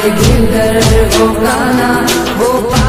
गिरधर गोकाना गोपाल